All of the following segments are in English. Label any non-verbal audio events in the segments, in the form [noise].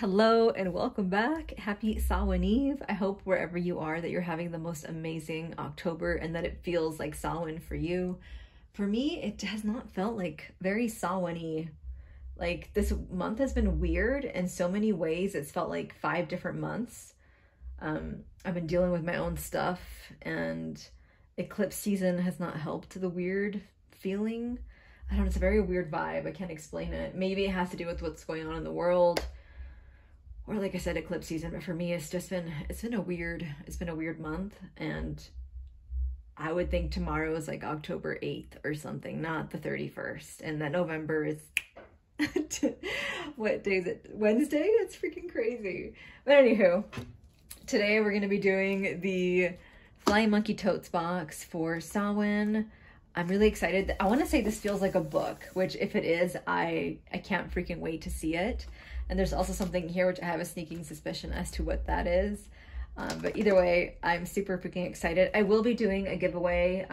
Hello and welcome back. Happy Samhain Eve. I hope wherever you are that you're having the most amazing October and that it feels like Samhain for you. For me, it has not felt like very Samhain Like this month has been weird in so many ways. It's felt like five different months. Um, I've been dealing with my own stuff and eclipse season has not helped the weird feeling. I don't know, it's a very weird vibe. I can't explain it. Maybe it has to do with what's going on in the world. Or like I said, eclipse season, but for me it's just been it's been a weird it's been a weird month and I would think tomorrow is like October 8th or something, not the 31st. And that November is [laughs] what day is it? Wednesday? It's freaking crazy. But anywho, today we're gonna be doing the Flying Monkey Totes box for Samhain. I'm really excited. I want to say this feels like a book, which if it is, I, I can't freaking wait to see it. And there's also something here which I have a sneaking suspicion as to what that is. Um, but either way, I'm super freaking excited. I will be doing a giveaway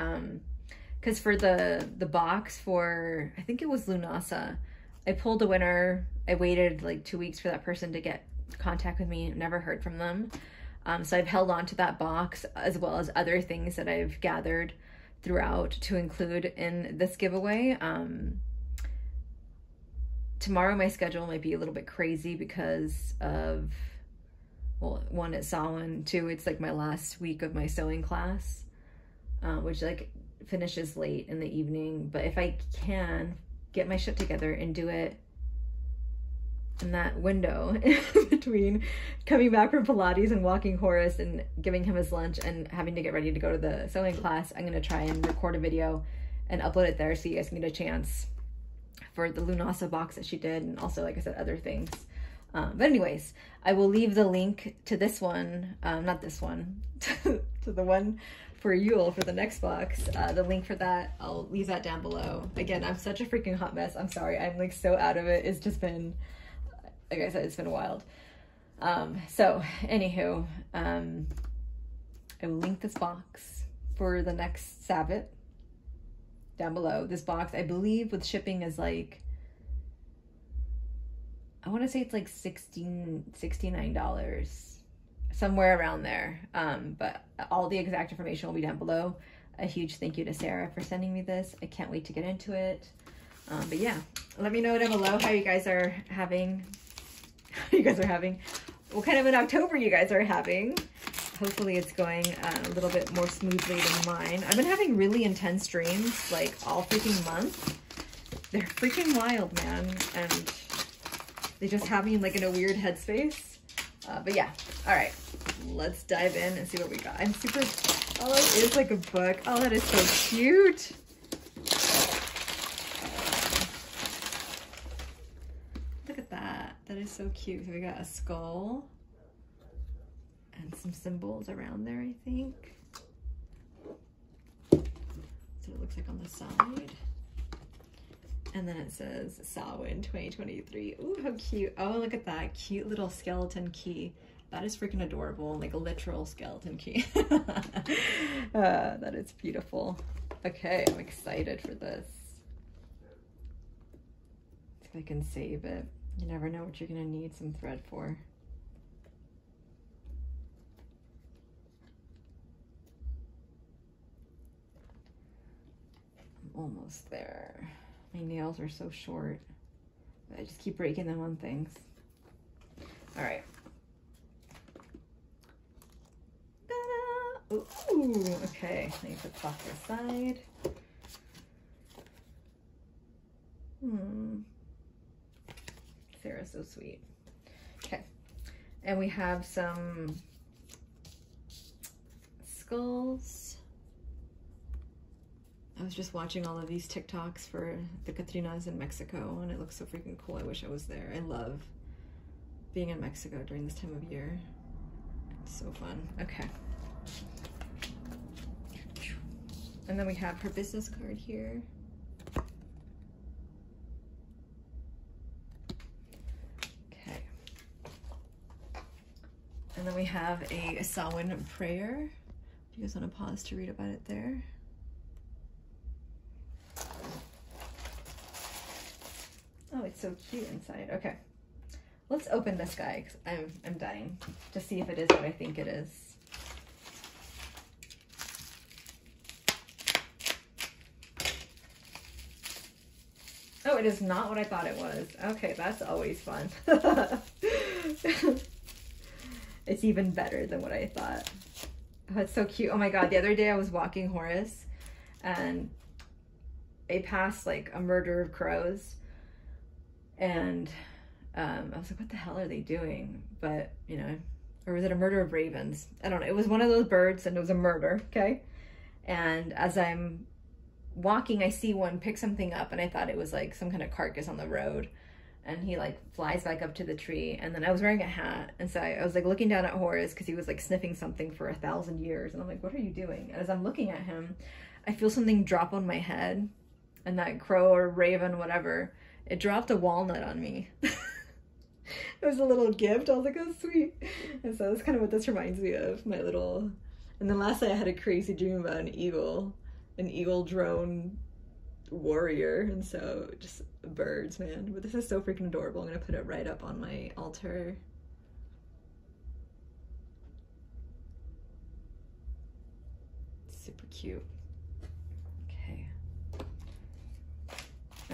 because um, for the, the box for, I think it was Lunasa, I pulled a winner. I waited like two weeks for that person to get contact with me. Never heard from them. Um, so I've held on to that box as well as other things that I've gathered throughout to include in this giveaway. Um, tomorrow my schedule might be a little bit crazy because of, well, one, it's Samhain, two, it's like my last week of my sewing class, uh, which like finishes late in the evening. But if I can get my shit together and do it in that window [laughs] between coming back from Pilates and walking Horace and giving him his lunch and having to get ready to go to the sewing class, I'm gonna try and record a video and upload it there so you guys can get a chance for the Lunasa box that she did and also, like I said, other things. Um, but anyways, I will leave the link to this one, um, not this one, [laughs] to, the one for Yule for the next box. Uh, the link for that, I'll leave that down below. Again, I'm such a freaking hot mess. I'm sorry. I'm like so out of it. It's just been like I said, it's been wild. Um, so, anywho, um, I will link this box for the next Sabbath down below. This box, I believe, with shipping is like, I want to say it's like 16 $69, somewhere around there. Um, but all the exact information will be down below. A huge thank you to Sarah for sending me this. I can't wait to get into it. Um, but yeah, let me know down below how you guys are having [laughs] you guys are having, what kind of an October you guys are having. Hopefully it's going uh, a little bit more smoothly than mine. I've been having really intense dreams like all freaking month. They're freaking wild, man. And they just have me like in a weird headspace. Uh, but yeah, all right, let's dive in and see what we got. I'm super, oh, it is like a book. Oh, that is so cute. Look at that, that is so cute. So we got a skull and some symbols around there, I think. So it looks like on the side. And then it says Samhain 2023. Ooh, how cute. Oh, look at that cute little skeleton key. That is freaking adorable, like a literal skeleton key. [laughs] uh, that is beautiful. Okay, I'm excited for this. If I can save it. You never know what you're to need some thread for. Almost there. My nails are so short. I just keep breaking them on things. All right. Ooh, okay. Need me put this off to the side. Hmm. Sarah's so sweet. Okay. And we have some skulls. I was just watching all of these TikToks for the Catrinas in Mexico and it looks so freaking cool. I wish I was there. I love being in Mexico during this time of year. It's so fun. Okay. And then we have her business card here. Okay. And then we have a Samhain prayer. If you guys want to pause to read about it there. Oh, it's so cute inside. Okay. Let's open this guy because I'm, I'm dying to see if it is what I think it is. Oh, it is not what I thought it was. Okay, that's always fun. [laughs] it's even better than what I thought. Oh, it's so cute. Oh my god, the other day I was walking Horace and I passed like a murder of crows and um, I was like, what the hell are they doing? But, you know, or was it a murder of ravens? I don't know. It was one of those birds and it was a murder, okay? And as I'm walking, I see one pick something up and I thought it was like some kind of carcass on the road. And he like flies back up to the tree. And then I was wearing a hat. And so I, I was like looking down at Horace because he was like sniffing something for a thousand years. And I'm like, what are you doing? And as I'm looking at him, I feel something drop on my head. And that crow or raven, whatever, it dropped a walnut on me. [laughs] it was a little gift. I was like, oh, sweet. And so that's kind of what this reminds me of my little. And then last night I had a crazy dream about an eagle an eagle drone warrior and so just birds man but this is so freaking adorable i'm gonna put it right up on my altar super cute okay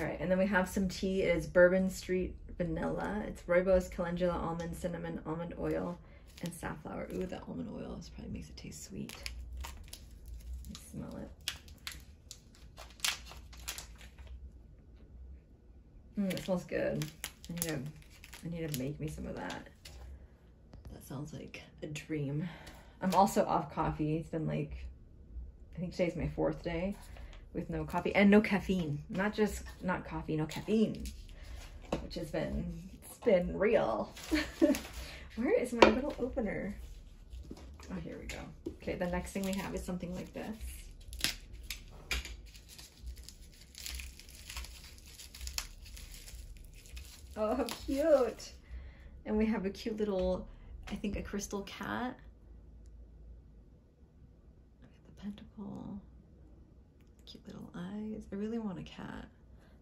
all right and then we have some tea it is bourbon street vanilla it's rooibos calendula almond cinnamon almond oil and safflower ooh the almond oil probably makes it taste sweet smell it Mm, it smells good. I need to I need to make me some of that. That sounds like a dream. I'm also off coffee. It's been like I think today's my fourth day with no coffee and no caffeine. Not just not coffee, no caffeine. Which has been it's been real. [laughs] Where is my little opener? Oh, here we go. Okay, the next thing we have is something like this. Oh, how cute. And we have a cute little, I think a crystal cat. The pentacle. Little eyes. I really want a cat.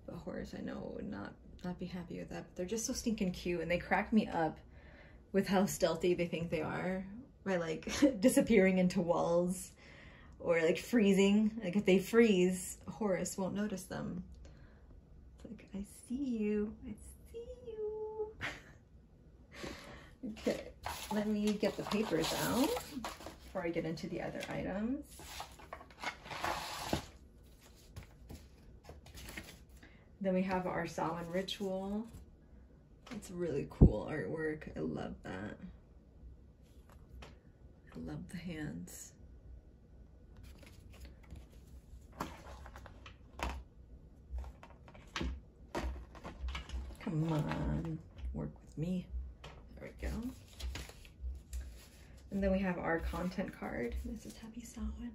But Horace, I know, would not, not be happy with that. But they're just so stinking cute. And they crack me up with how stealthy they think they are. By like [laughs] disappearing into walls. Or like freezing. Like if they freeze, Horace won't notice them. It's like, I see you. I see you. [laughs] Okay, let me get the papers out before I get into the other items. Then we have our Samhain ritual. It's really cool artwork. I love that. I love the hands. Come on, work with me. There we go. And then we have our content card. This is Happy Samhain.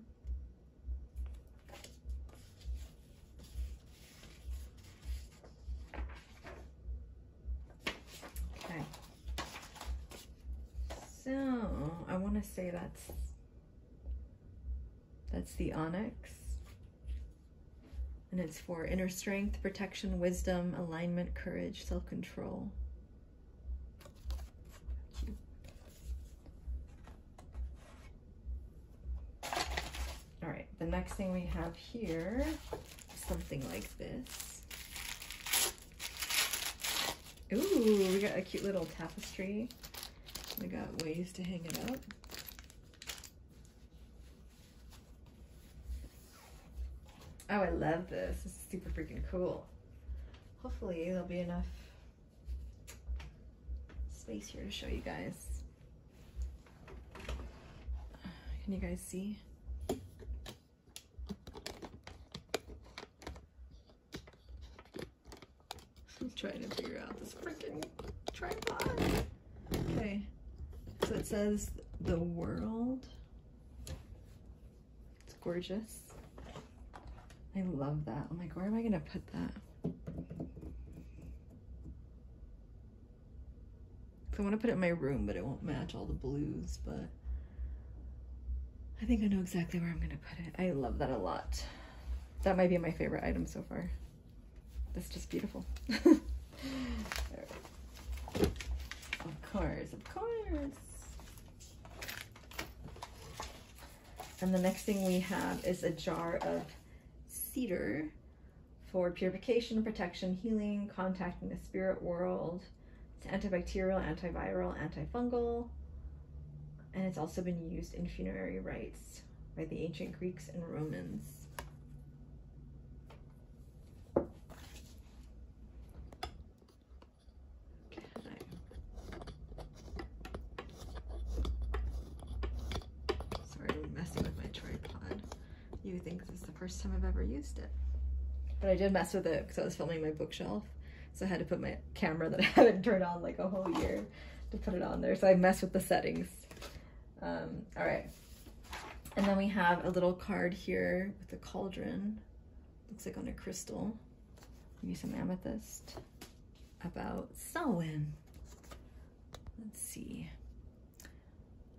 Okay. So I want to say that's that's the onyx. And it's for inner strength, protection, wisdom, alignment, courage, self-control. All right, the next thing we have here is something like this. Ooh, we got a cute little tapestry. We got ways to hang it up. Oh, I love this. This is super freaking cool. Hopefully there'll be enough space here to show you guys. Can you guys see? [laughs] I'm trying to figure out this freaking tripod. Okay, so it says the world. It's gorgeous. I love that. I'm like, where am I gonna put that? I want to put it in my room, but it won't match all the blues, but I think I know exactly where I'm gonna put it. I love that a lot. That might be my favorite item so far. That's just beautiful. [laughs] Of course, of course. And the next thing we have is a jar of cedar for purification, protection, healing, contacting the spirit world. It's antibacterial, antiviral, antifungal. And it's also been used in funerary rites by the ancient Greeks and Romans. Sorry, I'm messing with my tripod. You think this is the first time I've ever used it. But I did mess with it because I was filming my bookshelf. So I had to put my camera that [laughs] I haven't turned on like a whole year to put it on there. So I messed with the settings. Um, all right. And then we have a little card here with a cauldron. Looks like on a crystal. Maybe some amethyst. About Samhain. Let's see.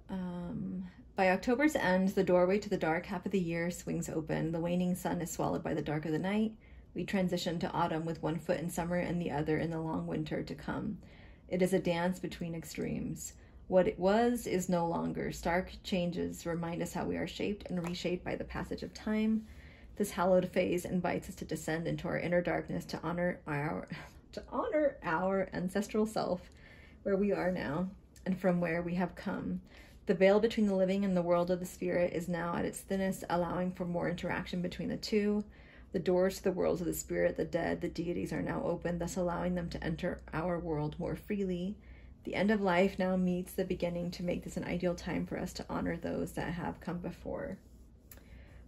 Um, by October's end, the doorway to the dark half of the year swings open. The waning sun is swallowed by the dark of the night. We transition to autumn with one foot in summer and the other in the long winter to come. It is a dance between extremes. What it was is no longer. Stark changes remind us how we are shaped and reshaped by the passage of time. This hallowed phase invites us to descend into our inner darkness to honor our [laughs] to honor our ancestral self, where we are now, and from where we have come. The veil between the living and the world of the spirit is now at its thinnest, allowing for more interaction between the two. The doors to the worlds of the spirit, the dead, the deities are now open, thus allowing them to enter our world more freely. The end of life now meets the beginning to make this an ideal time for us to honor those that have come before.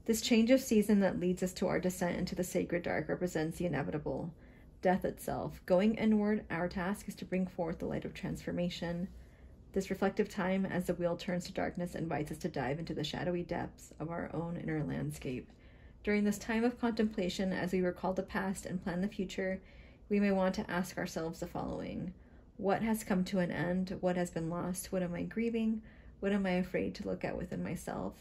This change of season that leads us to our descent into the sacred dark represents the inevitable death itself. Going inward, our task is to bring forth the light of transformation. This reflective time, as the wheel turns to darkness, invites us to dive into the shadowy depths of our own inner landscape. During this time of contemplation, as we recall the past and plan the future, we may want to ask ourselves the following What has come to an end? What has been lost? What am I grieving? What am I afraid to look at within myself?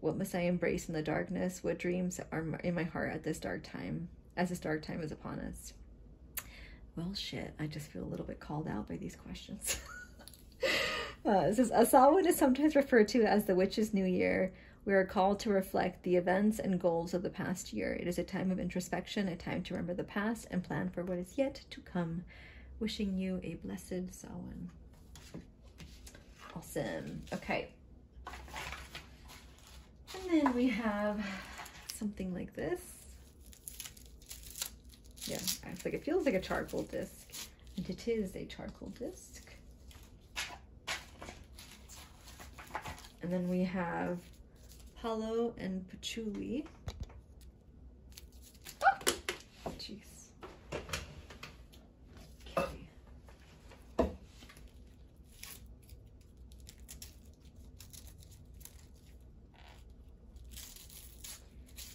What must I embrace in the darkness? What dreams are in my heart at this dark time, as this dark time is upon us? Well, shit, I just feel a little bit called out by these questions. [laughs] uh, says, Samhain is sometimes referred to as the witch's new year. We are called to reflect the events and goals of the past year. It is a time of introspection, a time to remember the past and plan for what is yet to come. Wishing you a blessed Samhain. Awesome. Okay. And then we have something like this. Yeah, it's like it feels like a charcoal disc, and it is a charcoal disc. And then we have Palo and Patchouli. Oh, jeez. Okay.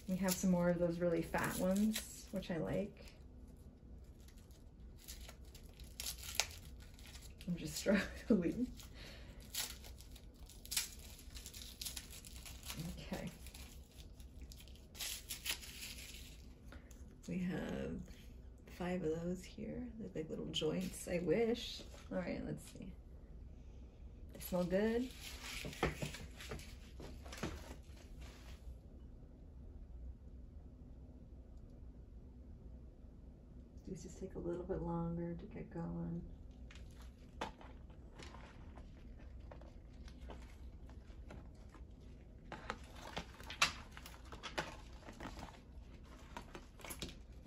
We have some more of those really fat ones, which I like. I'm just [laughs] struggling. Okay. We have five of those like little joints. I wish. All right, let's see. They smell good. These just take a little bit longer to get going.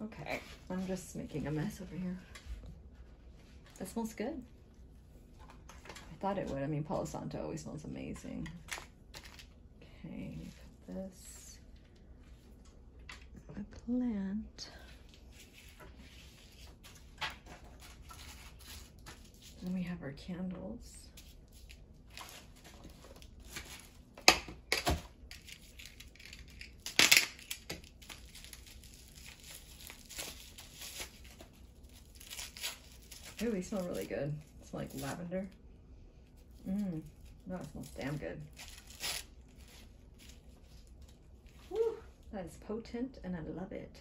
Okay, I'm just making a mess over here. That smells good. I thought it would. I mean, Palo Santo always smells amazing. Okay, put this. Plant. Then we have our candles. They smell really good. It's like lavender. Mmm. It smells damn good. Woo, that is potent and I love it.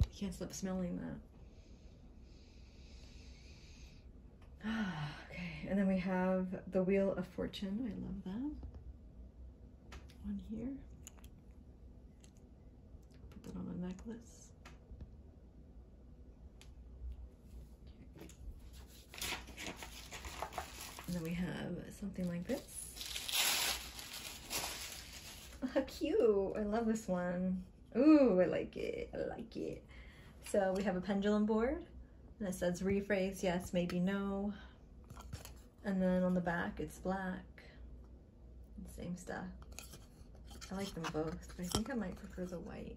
I can't stop smelling that. Ah, [sighs] Okay, and then we have the Wheel of Fortune. I love that. One here. Put that on a necklace. And then we have something like this. Oh, how cute! I love this one. Ooh, I like it. I like it. So we have a pendulum board. And it says rephrase, yes, maybe no. And then on the back, it's black. Same stuff. I like them both, but I think I might prefer the white.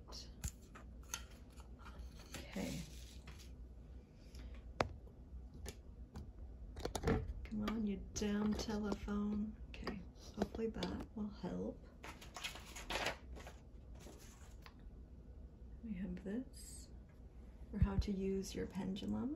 Okay. On, you damn telephone. Okay, hopefully that will help. We have this for how to use your pendulum.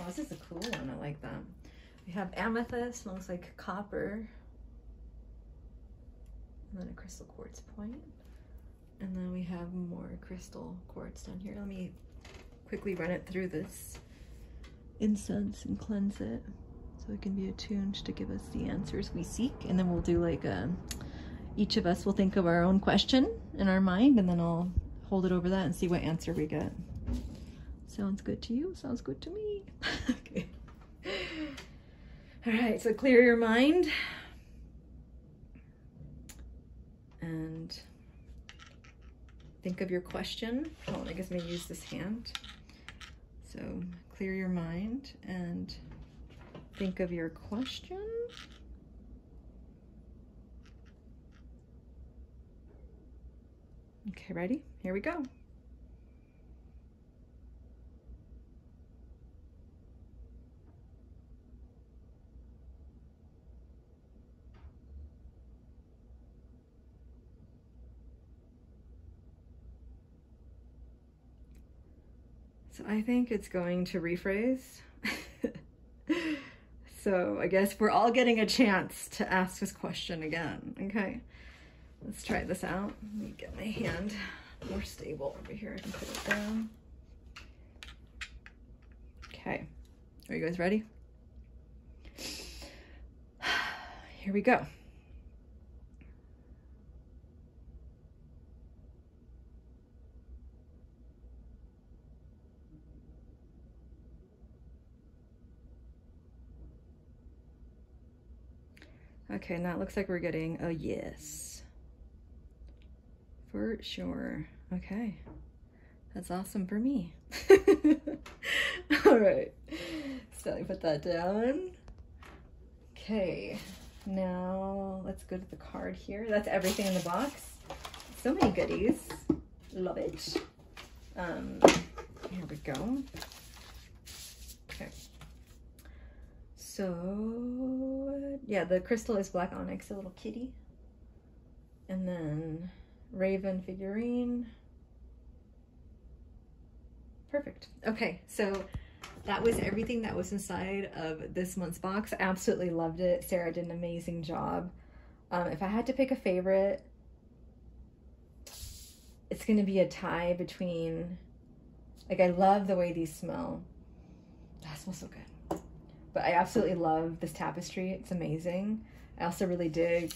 Oh, this is a cool one. I like that. We have amethyst, looks like copper. Crystal quartz point. And then we have more crystal quartz down here. Let me quickly run it through this incense and cleanse it so it can be attuned to give us the answers we seek. And then we'll do like a, each of us will think of our own question in our mind and then I'll hold it over that and see what answer we get. Sounds good to you? Sounds good to me. [laughs] okay. All right, so clear your mind. And think of your question. Oh, I guess maybe use this hand. So clear your mind and think of your question. Okay, ready? Here we go. I think it's going to rephrase. [laughs] so I guess we're all getting a chance to ask this question again. Okay, let's try this out. Let me get my hand more stable over here. I can put it down. Okay, are you guys ready? [sighs] Here we go. Okay, now it looks like we're getting a yes. For sure. Okay. That's awesome for me. [laughs] All right. So I put that down. Okay. Now let's go to the card here. That's everything in the box. So many goodies. Love it. Um, here we go. Okay. So, yeah, the crystal is black onyx, a little kitty. And then raven figurine. Perfect. Okay, so that was everything that was inside of this month's box. I Absolutely loved it. Sarah did an amazing job. Um, if I had to pick a favorite, it's going to be a tie between, like, I love the way these smell. That smells so good. But I absolutely love this tapestry. It's amazing. I also really dig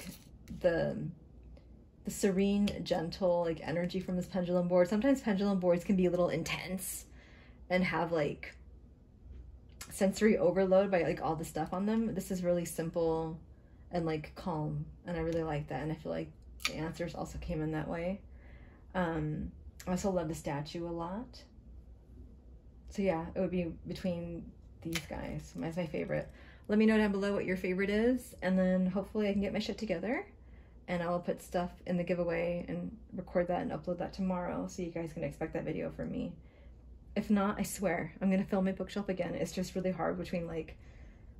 the the serene, gentle like energy from this pendulum board. Sometimes pendulum boards can be a little intense and have like sensory overload by like all the stuff on them. This is really simple and like calm and I really like that and I feel like the answers also came in that way. Um, I also love the statue a lot. So yeah, it would be between these guys Mine's my favorite. Let me know down below what your favorite is, and then hopefully I can get my shit together, and I'll put stuff in the giveaway and record that and upload that tomorrow, so you guys can expect that video from me. If not, I swear, I'm gonna film my bookshelf again. It's just really hard between like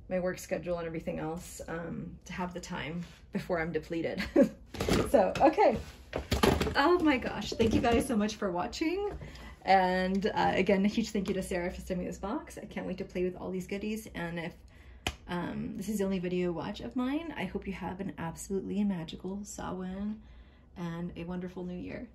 my work schedule and everything else um, to have the time before I'm depleted. [laughs] so, okay. Oh my gosh, thank you guys so much for watching. And uh, again, a huge thank you to Sarah for sending me this box. I can't wait to play with all these goodies. And if um, this is the only video watch of mine, I hope you have an absolutely magical Samhain and a wonderful new year.